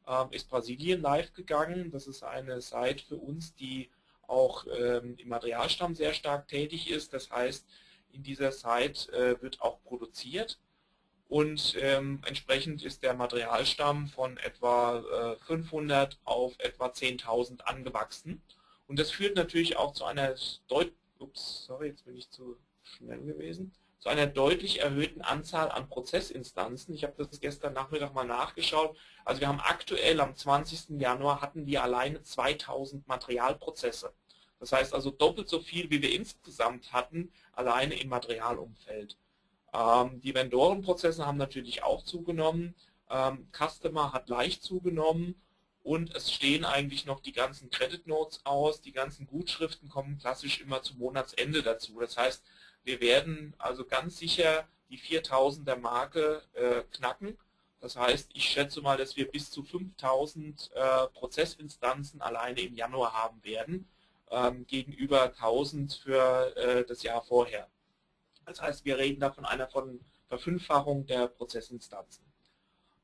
ähm, ist Brasilien live gegangen. Das ist eine Site für uns, die auch ähm, im Materialstamm sehr stark tätig ist. Das heißt, in dieser Site äh, wird auch produziert und ähm, entsprechend ist der Materialstamm von etwa äh, 500 auf etwa 10.000 angewachsen. Und das führt natürlich auch zu einer deut Ups, sorry, jetzt bin ich zu schnell gewesen, zu einer deutlich erhöhten Anzahl an Prozessinstanzen. Ich habe das gestern Nachmittag mal nachgeschaut. Also wir haben aktuell am 20. Januar hatten wir alleine 2000 Materialprozesse. Das heißt also doppelt so viel, wie wir insgesamt hatten, alleine im Materialumfeld. Ähm, die Vendorenprozesse haben natürlich auch zugenommen. Ähm, Customer hat leicht zugenommen und es stehen eigentlich noch die ganzen Credit Notes aus. Die ganzen Gutschriften kommen klassisch immer zum Monatsende dazu. Das heißt, wir werden also ganz sicher die 4000er Marke äh, knacken. Das heißt, ich schätze mal, dass wir bis zu 5000 äh, Prozessinstanzen alleine im Januar haben werden, ähm, gegenüber 1000 für äh, das Jahr vorher. Das heißt, wir reden da von einer von Verfünffachung der Prozessinstanzen.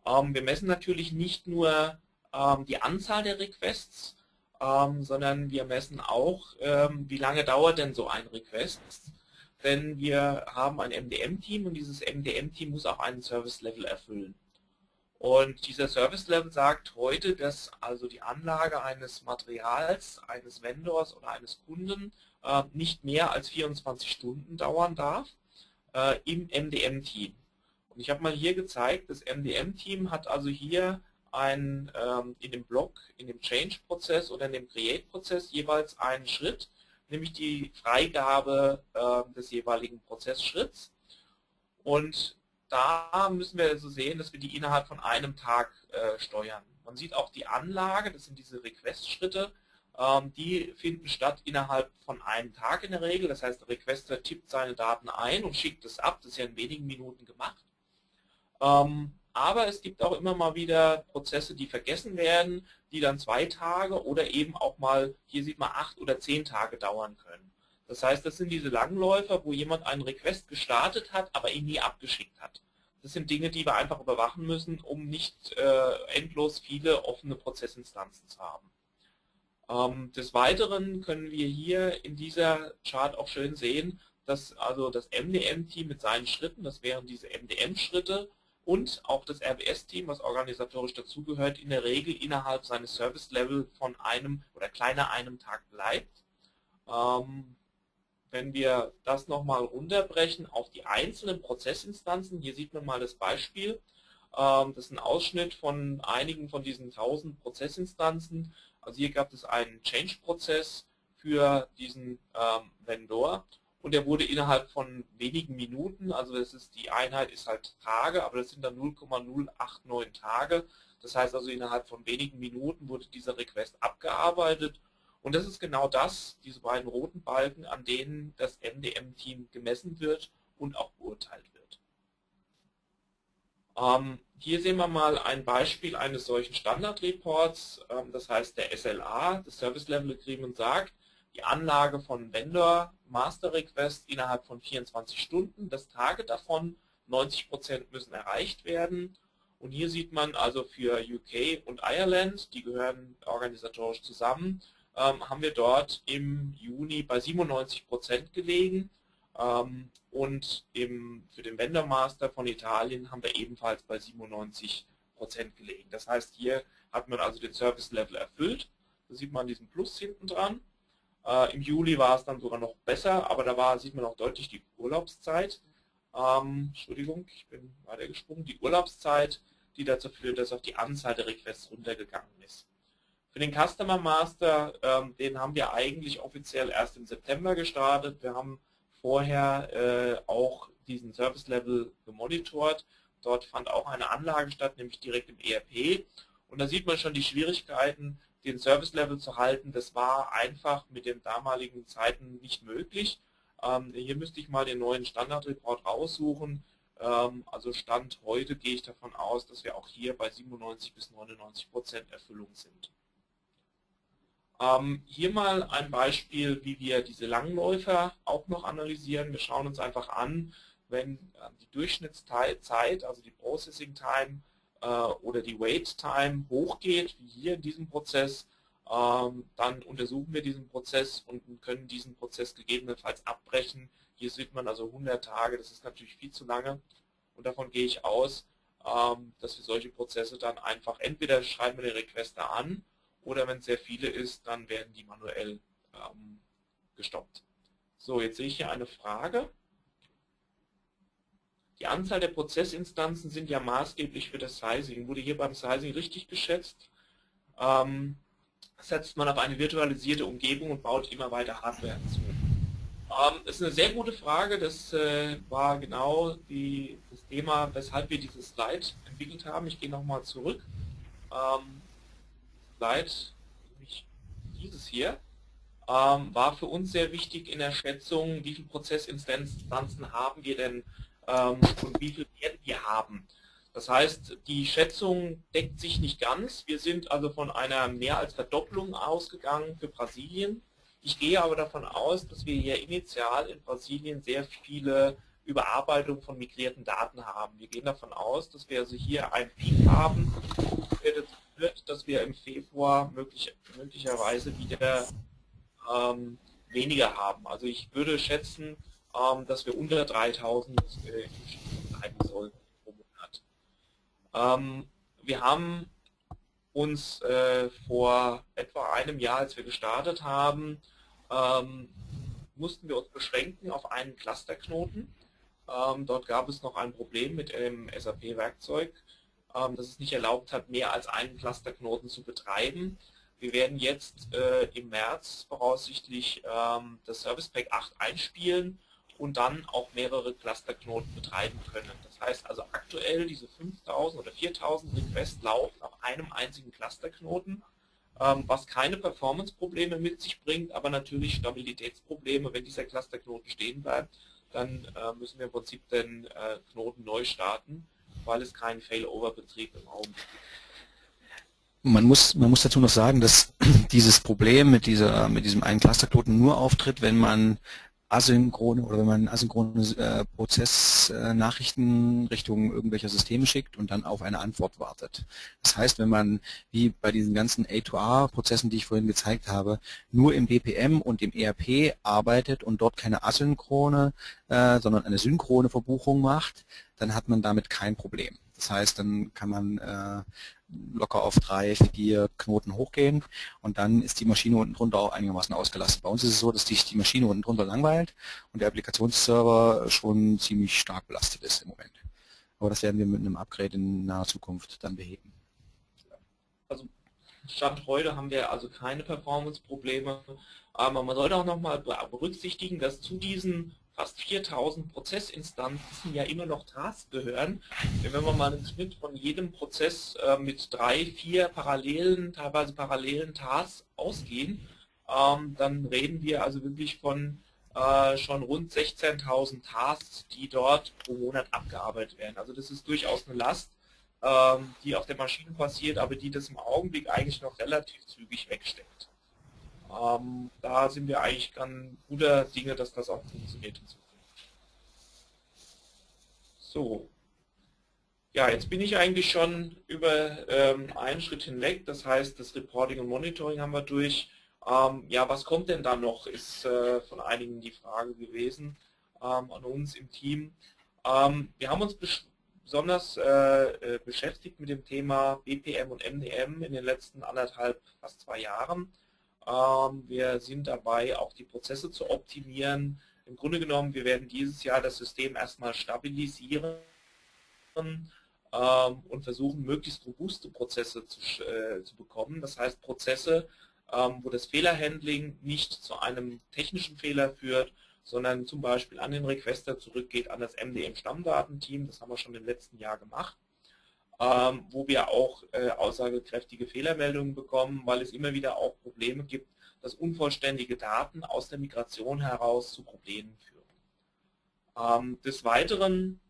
Ähm, wir messen natürlich nicht nur ähm, die Anzahl der Requests, ähm, sondern wir messen auch, wie lange dauert denn so ein Request. Denn wir haben ein MDM-Team und dieses MDM-Team muss auch einen Service-Level erfüllen. Und dieser Service-Level sagt heute, dass also die Anlage eines Materials, eines Vendors oder eines Kunden äh, nicht mehr als 24 Stunden dauern darf äh, im MDM-Team. Und ich habe mal hier gezeigt, das MDM-Team hat also hier ein, ähm, in dem Block, in dem Change-Prozess oder in dem Create-Prozess jeweils einen Schritt, nämlich die Freigabe äh, des jeweiligen Prozessschritts. Und da müssen wir also sehen, dass wir die innerhalb von einem Tag äh, steuern. Man sieht auch die Anlage, das sind diese Request-Schritte, ähm, die finden statt innerhalb von einem Tag in der Regel. Das heißt, der Requester tippt seine Daten ein und schickt es ab. Das ist ja in wenigen Minuten gemacht. Ähm, aber es gibt auch immer mal wieder Prozesse, die vergessen werden, die dann zwei Tage oder eben auch mal, hier sieht man acht oder zehn Tage dauern können. Das heißt, das sind diese Langläufer, wo jemand einen Request gestartet hat, aber ihn nie abgeschickt hat. Das sind Dinge, die wir einfach überwachen müssen, um nicht äh, endlos viele offene Prozessinstanzen zu haben. Ähm, des Weiteren können wir hier in dieser Chart auch schön sehen, dass also das MDM-Team mit seinen Schritten, das wären diese MDM-Schritte, und auch das RBS-Team, was organisatorisch dazugehört, in der Regel innerhalb seines Service-Level von einem oder kleiner einem Tag bleibt. Ähm, wenn wir das nochmal runterbrechen auf die einzelnen Prozessinstanzen, hier sieht man mal das Beispiel, ähm, das ist ein Ausschnitt von einigen von diesen 1000 Prozessinstanzen. Also hier gab es einen Change-Prozess für diesen ähm, Vendor und der wurde innerhalb von wenigen Minuten, also das ist die Einheit ist halt Tage, aber das sind dann 0,089 Tage. Das heißt also innerhalb von wenigen Minuten wurde dieser Request abgearbeitet und das ist genau das, diese beiden roten Balken, an denen das MDM-Team gemessen wird und auch beurteilt wird. Ähm, hier sehen wir mal ein Beispiel eines solchen Standardreports, ähm, das heißt der SLA, das Service Level Agreement sagt, die Anlage von Vendor Master Request innerhalb von 24 Stunden. Das Target davon, 90% müssen erreicht werden. Und hier sieht man also für UK und Ireland, die gehören organisatorisch zusammen, ähm, haben wir dort im Juni bei 97% gelegen. Ähm, und im, für den Vendor Master von Italien haben wir ebenfalls bei 97% gelegen. Das heißt, hier hat man also den Service Level erfüllt. Da sieht man diesen Plus hinten dran. Äh, Im Juli war es dann sogar noch besser, aber da war, sieht man auch deutlich die Urlaubszeit. Ähm, Entschuldigung, ich bin weitergesprungen. Die Urlaubszeit, die dazu führt, dass auch die Anzahl der Requests runtergegangen ist. Für den Customer Master, ähm, den haben wir eigentlich offiziell erst im September gestartet. Wir haben vorher äh, auch diesen Service Level gemonitort. Dort fand auch eine Anlage statt, nämlich direkt im ERP. Und da sieht man schon die Schwierigkeiten, den Service Level zu halten, das war einfach mit den damaligen Zeiten nicht möglich. Ähm, hier müsste ich mal den neuen Standardreport raussuchen. Ähm, also Stand heute gehe ich davon aus, dass wir auch hier bei 97 bis 99 Prozent Erfüllung sind. Ähm, hier mal ein Beispiel, wie wir diese Langläufer auch noch analysieren. Wir schauen uns einfach an, wenn äh, die Durchschnittszeit, also die Processing Time, äh, oder die Wait Time hochgeht, wie hier in diesem Prozess, ähm, dann untersuchen wir diesen Prozess und können diesen Prozess gegebenenfalls abbrechen. Hier sieht man also 100 Tage, das ist natürlich viel zu lange und davon gehe ich aus, ähm, dass wir solche Prozesse dann einfach, entweder schreiben wir den Requester an oder wenn es sehr viele ist, dann werden die manuell ähm, gestoppt. So, jetzt sehe ich hier eine Frage. Die Anzahl der Prozessinstanzen sind ja maßgeblich für das Sizing. Wurde hier beim Sizing richtig geschätzt? Ähm, setzt man auf eine virtualisierte Umgebung und baut immer weiter Hardware hinzu? Ähm, ist eine sehr gute Frage. Das äh, war genau die, das Thema, weshalb wir dieses Slide entwickelt haben. Ich gehe nochmal zurück. Ähm, Slide, dieses hier, ähm, war für uns sehr wichtig in der Schätzung, wie viele Prozessinstanzen haben wir denn ähm, und wie viel werden wir haben. Das heißt, die Schätzung deckt sich nicht ganz. Wir sind also von einer mehr als Verdopplung ausgegangen für Brasilien. Ich gehe aber davon aus, dass wir hier initial in Brasilien sehr viele Überarbeitung von migrierten Daten haben. Wir gehen davon aus, dass wir also hier einen Peak haben, führt, dass wir im Februar möglich, möglicherweise wieder ähm, weniger haben. Also ich würde schätzen, ähm, dass wir unter 3000 äh, bleiben sollten pro Monat. Ähm, wir haben uns äh, vor etwa einem Jahr, als wir gestartet haben, ähm, mussten wir uns beschränken auf einen Clusterknoten. Ähm, dort gab es noch ein Problem mit dem SAP-Werkzeug, ähm, das es nicht erlaubt hat, mehr als einen Clusterknoten zu betreiben. Wir werden jetzt äh, im März voraussichtlich ähm, das Service Pack 8 einspielen und dann auch mehrere Clusterknoten betreiben können. Das heißt also aktuell diese 5000 oder 4000 Requests laufen auf einem einzigen Clusterknoten, ähm, was keine Performance-Probleme mit sich bringt, aber natürlich Stabilitätsprobleme. Wenn dieser Clusterknoten stehen bleibt, dann äh, müssen wir im Prinzip den äh, Knoten neu starten, weil es keinen Failover-Betrieb im Augenblick gibt. Man muss, man muss dazu noch sagen, dass *clears throat* dieses Problem mit dieser, mit diesem einen Clusterknoten nur auftritt, wenn man asynchrone oder wenn man asynchrone äh, Prozessnachrichten äh, Richtung irgendwelcher Systeme schickt und dann auf eine Antwort wartet. Das heißt, wenn man wie bei diesen ganzen A2R-Prozessen, die ich vorhin gezeigt habe, nur im BPM und im ERP arbeitet und dort keine asynchrone, äh, sondern eine synchrone Verbuchung macht, dann hat man damit kein Problem. Das heißt, dann kann man äh, locker auf drei, vier Knoten hochgehen und dann ist die Maschine unten drunter auch einigermaßen ausgelastet. Bei uns ist es so, dass sich die Maschine unten drunter langweilt und der Applikationsserver schon ziemlich stark belastet ist im Moment. Aber das werden wir mit einem Upgrade in naher Zukunft dann beheben. Also Stand heute haben wir also keine Performance-Probleme, aber man sollte auch nochmal berücksichtigen, dass zu diesen fast 4000 Prozessinstanzen ja immer noch Tasks gehören. Wenn man mal einen Schnitt von jedem Prozess äh, mit drei, vier parallelen, teilweise parallelen Tasks ausgehen, ähm, dann reden wir also wirklich von äh, schon rund 16.000 Tasks, die dort pro Monat abgearbeitet werden. Also das ist durchaus eine Last, ähm, die auf der Maschine passiert, aber die das im Augenblick eigentlich noch relativ zügig wegsteckt. Ähm, da sind wir eigentlich ganz guter Dinge, dass das auch funktioniert. So. Ja, jetzt bin ich eigentlich schon über ähm, einen Schritt hinweg. Das heißt, das Reporting und Monitoring haben wir durch. Ähm, ja, was kommt denn da noch, ist äh, von einigen die Frage gewesen ähm, an uns im Team. Ähm, wir haben uns besonders äh, äh, beschäftigt mit dem Thema BPM und MDM in den letzten anderthalb, fast zwei Jahren. Ähm, wir sind dabei, auch die Prozesse zu optimieren. Im Grunde genommen, wir werden dieses Jahr das System erstmal stabilisieren ähm, und versuchen, möglichst robuste Prozesse zu, äh, zu bekommen. Das heißt, Prozesse, ähm, wo das Fehlerhandling nicht zu einem technischen Fehler führt, sondern zum Beispiel an den Requester zurückgeht, an das MDM-Stammdatenteam. Das haben wir schon im letzten Jahr gemacht ähm, wo wir auch äh, aussagekräftige Fehlermeldungen bekommen, weil es immer wieder auch Probleme gibt, dass unvollständige Daten aus der Migration heraus zu Problemen führen. Ähm, des Weiteren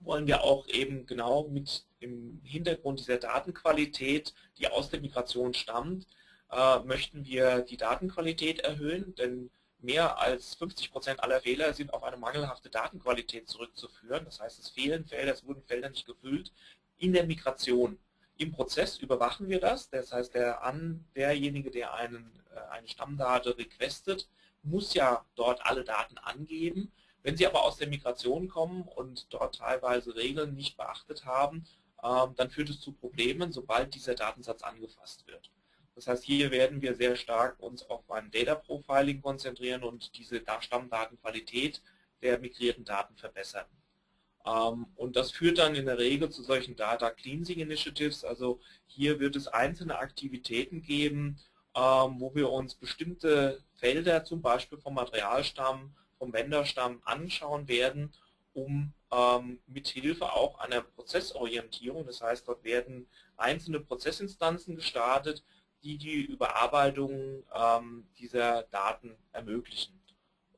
wollen wir auch eben genau mit im Hintergrund dieser Datenqualität, die aus der Migration stammt, äh, möchten wir die Datenqualität erhöhen, denn mehr als 50 Prozent aller Fehler sind auf eine mangelhafte Datenqualität zurückzuführen. Das heißt, es fehlen Felder, es wurden Felder nicht gefüllt, in der Migration. Im Prozess überwachen wir das, das heißt, der an, derjenige, der einen, äh, eine Stammdate requestet, muss ja dort alle Daten angeben. Wenn Sie aber aus der Migration kommen und dort teilweise Regeln nicht beachtet haben, ähm, dann führt es zu Problemen, sobald dieser Datensatz angefasst wird. Das heißt, hier werden wir sehr stark uns auf ein Data Profiling konzentrieren und diese Stammdatenqualität der migrierten Daten verbessern. Ähm, und das führt dann in der Regel zu solchen Data Cleansing Initiatives. Also hier wird es einzelne Aktivitäten geben, ähm, wo wir uns bestimmte Felder, zum Beispiel vom Materialstamm, vom Vendorstamm anschauen werden, um ähm, mit Hilfe auch einer Prozessorientierung, das heißt, dort werden einzelne Prozessinstanzen gestartet, die die Überarbeitung dieser Daten ermöglichen.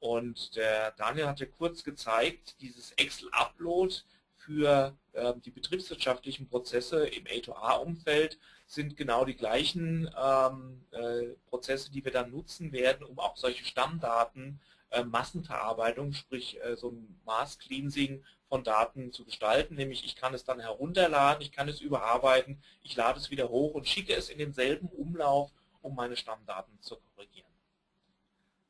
Und der Daniel hatte kurz gezeigt, dieses Excel-Upload für äh, die betriebswirtschaftlichen Prozesse im A2A-Umfeld sind genau die gleichen ähm, äh, Prozesse, die wir dann nutzen werden, um auch solche Stammdaten, äh, Massenverarbeitung, sprich äh, so ein Mass-Cleansing von Daten zu gestalten, nämlich ich kann es dann herunterladen, ich kann es überarbeiten, ich lade es wieder hoch und schicke es in denselben Umlauf, um meine Stammdaten zu korrigieren.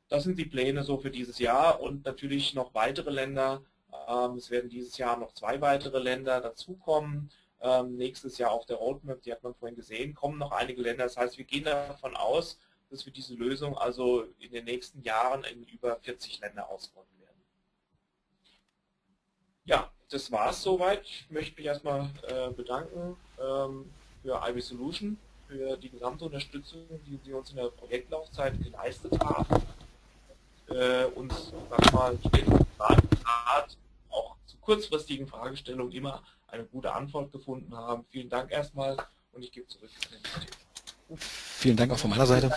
Das sind die Pläne so für dieses Jahr und natürlich noch weitere Länder. Ähm, es werden dieses Jahr noch zwei weitere Länder dazukommen. Ähm, nächstes Jahr auf der Roadmap, die hat man vorhin gesehen, kommen noch einige Länder. Das heißt, wir gehen davon aus, dass wir diese Lösung also in den nächsten Jahren in über 40 Länder ausrollen werden. Ja, das war es soweit. Ich möchte mich erstmal äh, bedanken ähm, für IB Solution, für die gesamte Unterstützung, die Sie uns in der Projektlaufzeit geleistet haben äh, uns sag mal, Rat auch zu kurzfristigen Fragestellungen immer eine gute Antwort gefunden haben. Vielen Dank erstmal und ich gebe zurück. Vielen Dank auch von meiner Seite.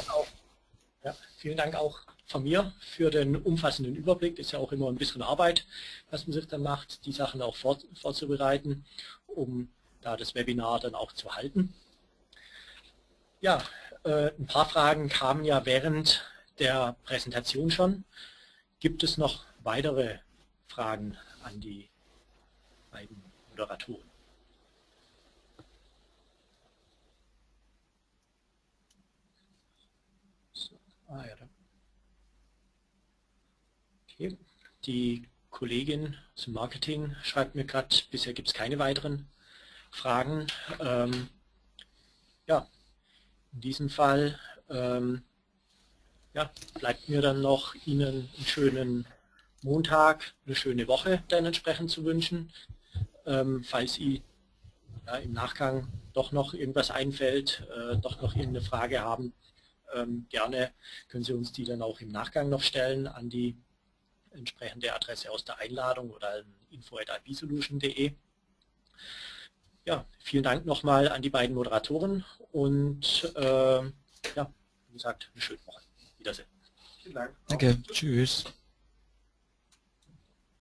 Ja, vielen Dank auch. von mir für den umfassenden Überblick. Ist ja auch immer ein bisschen Arbeit, was man sich dann macht, die Sachen auch vor, vorzubereiten, um da das Webinar dann auch zu halten. Ja, äh, ein paar Fragen kamen ja während der Präsentation schon. Gibt es noch weitere Fragen an die beiden Moderatoren? Ah, ja, okay. Die Kollegin zum Marketing schreibt mir gerade, bisher gibt es keine weiteren Fragen. Ähm, ja, in diesem Fall ähm, ja, bleibt mir dann noch Ihnen einen schönen Montag, eine schöne Woche dann entsprechend zu wünschen. Ähm, falls Sie ja, im Nachgang doch noch irgendwas einfällt, äh, doch noch irgendeine Frage haben, ähm, gerne können Sie uns die dann auch im Nachgang noch stellen an die entsprechende Adresse aus der Einladung oder info.ipsolution.de. Ja, vielen Dank nochmal an die beiden Moderatoren und äh, ja, wie gesagt, eine schöne Woche. Wiedersehen. Vielen Dank. Danke. Tschüss.